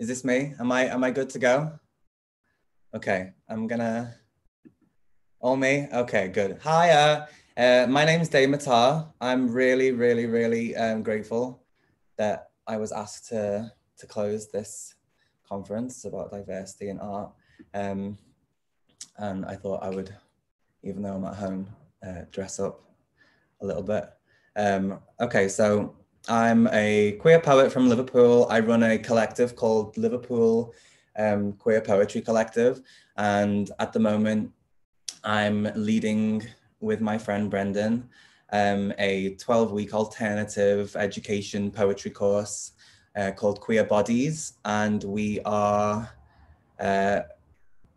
Is this me? Am I am I good to go? Okay, I'm gonna. All me? Okay, good. Hi, uh, uh, my name's Day Mattar. I'm really, really, really um, grateful that I was asked to to close this conference about diversity in art. Um, and I thought I would, even though I'm at home, uh, dress up a little bit. Um, okay, so I'm a queer poet from Liverpool. I run a collective called Liverpool um, Queer Poetry Collective. And at the moment, I'm leading with my friend Brendan um, a 12 week alternative education poetry course uh, called Queer Bodies. And we are, uh,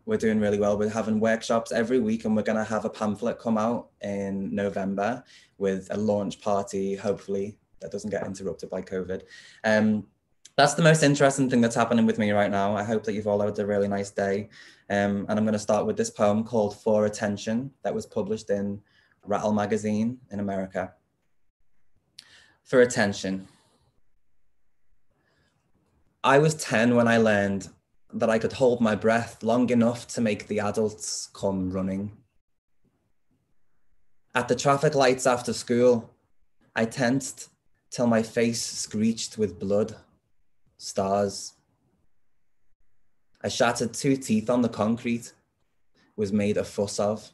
we're doing really well. We're having workshops every week and we're going to have a pamphlet come out in November with a launch party, hopefully that doesn't get interrupted by COVID. Um, that's the most interesting thing that's happening with me right now. I hope that you've all had a really nice day. Um, and I'm going to start with this poem called For Attention that was published in Rattle magazine in America. For attention. I was 10 when I learned that I could hold my breath long enough to make the adults come running. At the traffic lights after school, I tensed till my face screeched with blood, stars. I shattered two teeth on the concrete, was made a fuss of.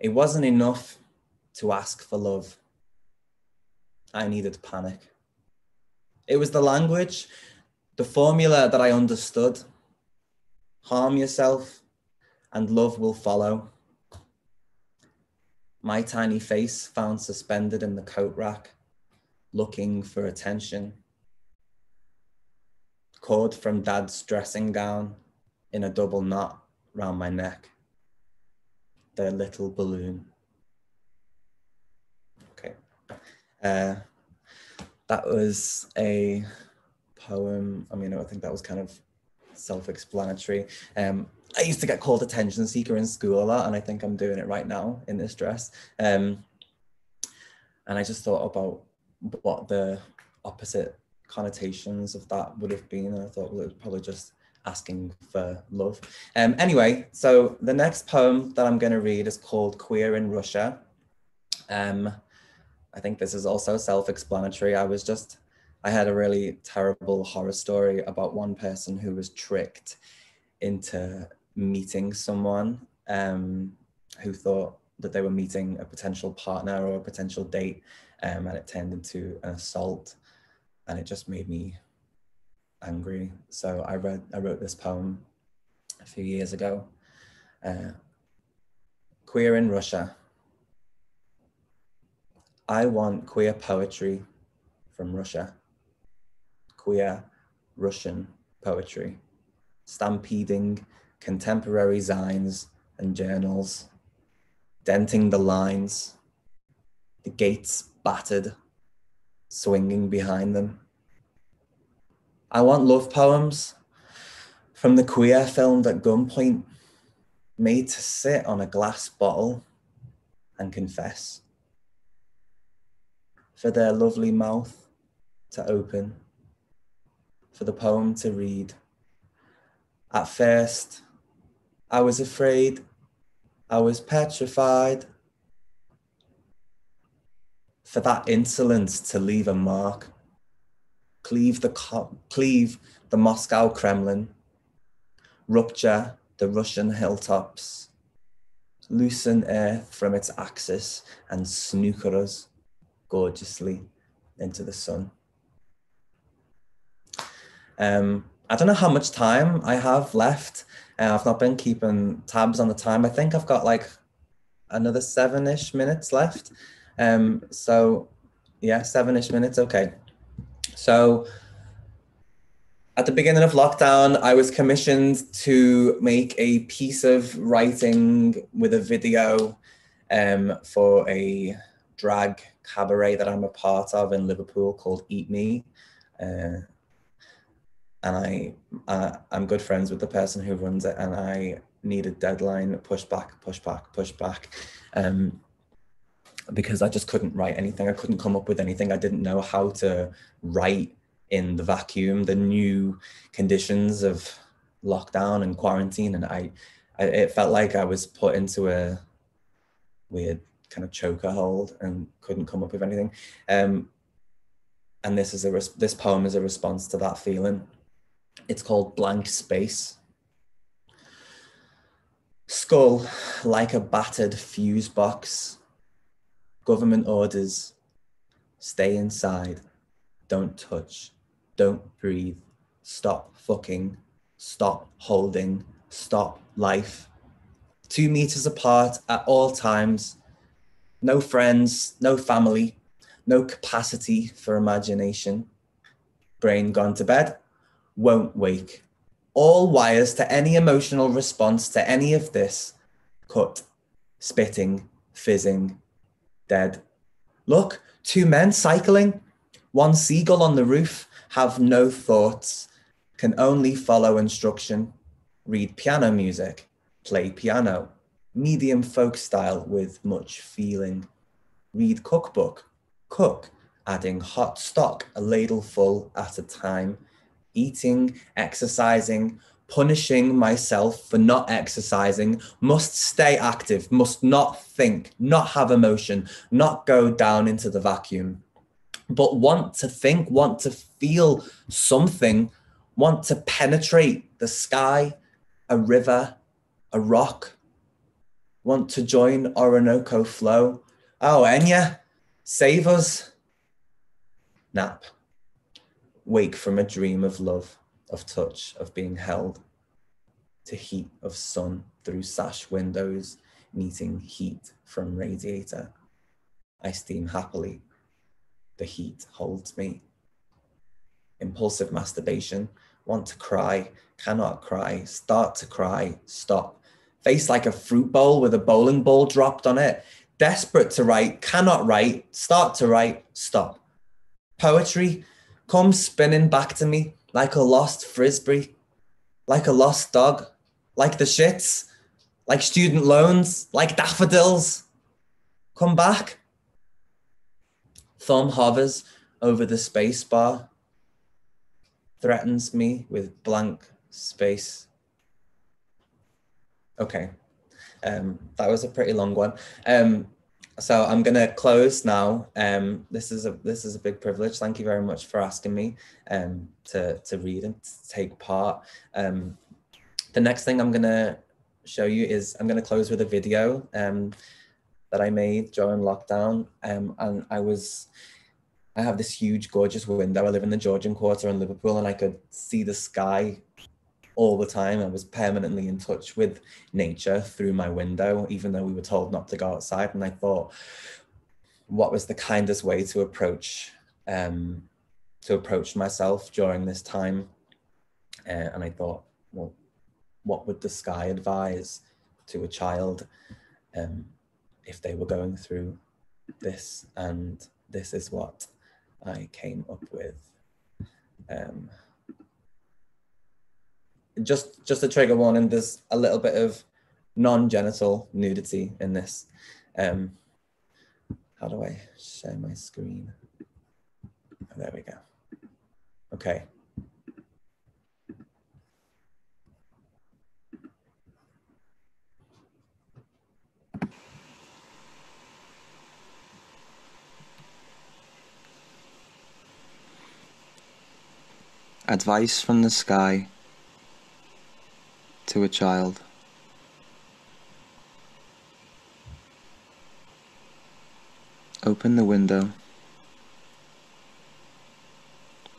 It wasn't enough to ask for love. I needed panic. It was the language, the formula that I understood. Harm yourself and love will follow. My tiny face found suspended in the coat rack looking for attention. Cord from dad's dressing gown in a double knot round my neck. Their little balloon. Okay. Uh, that was a poem. I mean, I think that was kind of self explanatory. Um, I used to get called attention seeker in school a lot, and I think I'm doing it right now in this dress. Um, and I just thought about what the opposite connotations of that would have been. And I thought well, it was probably just asking for love. Um, anyway, so the next poem that I'm going to read is called Queer in Russia. Um, I think this is also self-explanatory. I was just, I had a really terrible horror story about one person who was tricked into meeting someone um, who thought that they were meeting a potential partner or a potential date um, and it turned into an assault and it just made me angry. So i read i wrote this poem a few years ago uh, queer in russia. I want queer poetry from russia. Queer russian poetry. Stampeding contemporary zines and journals. Denting the lines. The gates battered, swinging behind them. I want love poems from the queer filmed at gunpoint, made to sit on a glass bottle and confess. For their lovely mouth to open, for the poem to read. At first, I was afraid, I was petrified for that insolence to leave a mark, cleave the, cleave the Moscow Kremlin, rupture the Russian hilltops, loosen earth from its axis and snooker us gorgeously into the sun. Um, I don't know how much time I have left. Uh, I've not been keeping tabs on the time. I think I've got like another seven ish minutes left. Um, so yeah, seven-ish minutes. Okay. So at the beginning of lockdown, I was commissioned to make a piece of writing with a video um, for a drag cabaret that I'm a part of in Liverpool called Eat Me. Uh, and I, uh, I'm good friends with the person who runs it, and I need a deadline, push back, push back, push back. Um, because I just couldn't write anything. I couldn't come up with anything. I didn't know how to write in the vacuum, the new conditions of lockdown and quarantine, and I, I it felt like I was put into a weird kind of choker hold and couldn't come up with anything. Um, and this is a res- this poem is a response to that feeling. It's called Blank Space. Skull like a battered fuse box. Government orders. Stay inside. Don't touch. Don't breathe. Stop fucking. Stop holding. Stop life. Two meters apart at all times. No friends, no family, no capacity for imagination. Brain gone to bed, won't wake. All wires to any emotional response to any of this cut, spitting, fizzing, dead. Look, two men cycling, one seagull on the roof, have no thoughts, can only follow instruction, read piano music, play piano, medium folk style with much feeling, read cookbook, cook, adding hot stock a ladle full at a time, eating, exercising, punishing myself for not exercising, must stay active, must not think, not have emotion, not go down into the vacuum, but want to think, want to feel something, want to penetrate the sky, a river, a rock, want to join Orinoco flow. Oh, Enya, Save us. Nap. Wake from a dream of love, of touch, of being held. To heat of sun through sash windows, meeting heat from radiator. I steam happily. The heat holds me. Impulsive masturbation. Want to cry, cannot cry, start to cry, stop. Face like a fruit bowl with a bowling ball dropped on it desperate to write, cannot write, start to write, stop. Poetry comes spinning back to me like a lost frisbee, like a lost dog, like the shits, like student loans, like daffodils. Come back. Thumb hovers over the space bar, threatens me with blank space. Okay, um, that was a pretty long one. Um, so I'm gonna close now. Um, this is a this is a big privilege. Thank you very much for asking me um, to to read and to take part. Um, the next thing I'm gonna show you is I'm gonna close with a video um, that I made during lockdown, um, and I was. I have this huge, gorgeous window. I live in the Georgian Quarter in Liverpool, and I could see the sky all the time. I was permanently in touch with nature through my window, even though we were told not to go outside. And I thought, what was the kindest way to approach um, to approach myself during this time? Uh, and I thought, well, what would the sky advise to a child um, if they were going through this? And this is what I came up with. Um, just just a trigger warning there's a little bit of non-genital nudity in this. Um how do i share my screen? Oh, there we go. Okay. Advice from the sky to a child. Open the window.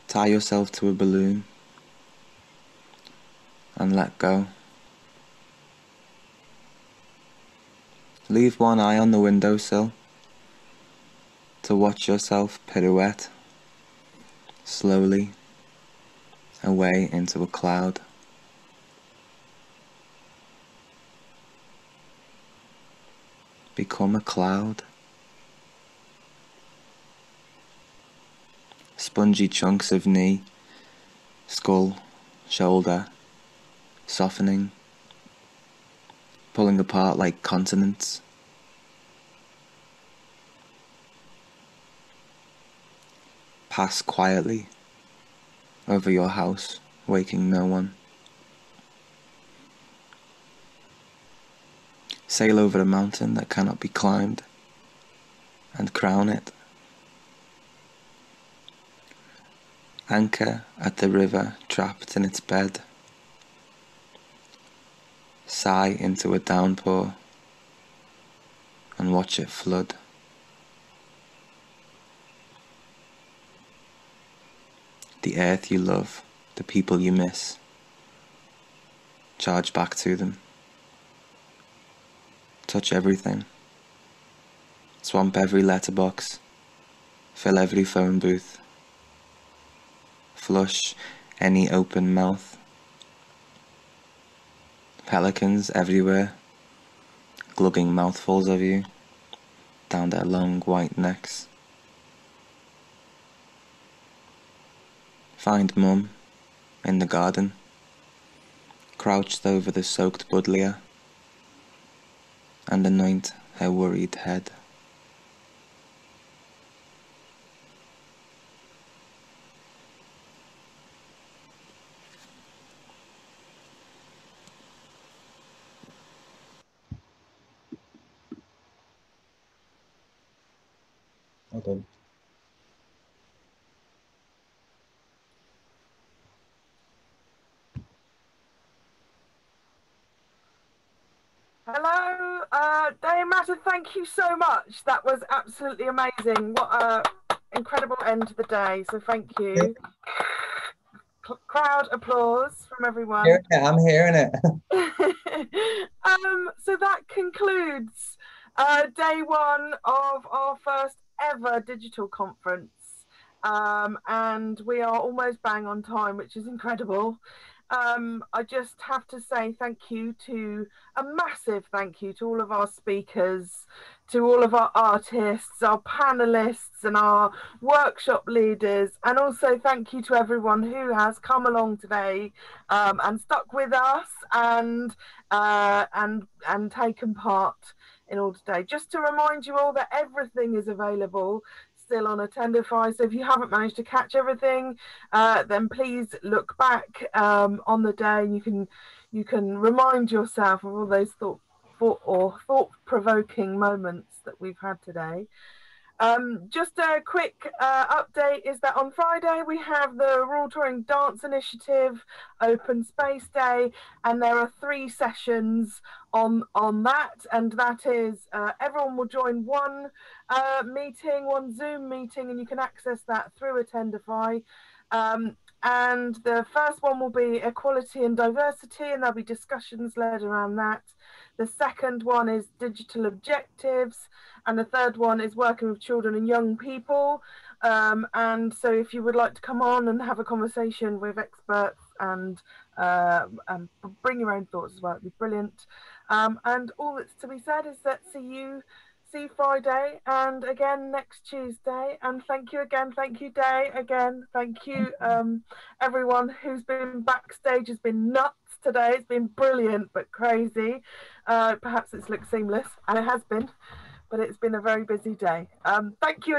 Tie yourself to a balloon and let go. Leave one eye on the windowsill to watch yourself pirouette slowly away into a cloud. Become a cloud. Spongy chunks of knee, skull, shoulder, softening, pulling apart like continents. Pass quietly over your house, waking no one. Sail over a mountain that cannot be climbed and crown it. Anchor at the river trapped in its bed. Sigh into a downpour and watch it flood. The earth you love, the people you miss, charge back to them. Touch everything. Swamp every letterbox. Fill every phone booth. Flush any open mouth. Pelicans everywhere, glugging mouthfuls of you down their long white necks. Find Mum in the garden, crouched over the soaked buddleia, and anoint her worried head. Thank you so much. That was absolutely amazing. What a incredible end to the day. So thank you. C- crowd applause from everyone. I'm hearing it. um, so that concludes uh, day one of our first ever digital conference. Um, and we are almost bang on time, which is incredible. Um, I just have to say thank you to a massive thank you to all of our speakers, to all of our artists, our panelists, and our workshop leaders, and also thank you to everyone who has come along today um, and stuck with us and uh, and and taken part in all today. Just to remind you all that everything is available still on Attendify. So if you haven't managed to catch everything, uh, then please look back um, on the day. and You can you can remind yourself of all those thought, thought or thought provoking moments that we've had today. Um, just a quick uh, update is that on Friday we have the Rural Touring Dance Initiative Open Space Day, and there are three sessions on on that, and that is uh, everyone will join one uh, meeting, one Zoom meeting, and you can access that through Attendify. Um, and the first one will be equality and diversity, and there'll be discussions led around that. The second one is digital objectives, and the third one is working with children and young people. Um, and so, if you would like to come on and have a conversation with experts and, uh, and bring your own thoughts as well, it'd be brilliant. Um, and all that's to be said is that see you see Friday and again next Tuesday. And thank you again. Thank you, Day. Again, thank you, um, everyone who's been backstage has been nuts today. It's been brilliant but crazy. Uh, perhaps it's looked seamless, and it has been, but it's been a very busy day. Um, thank you.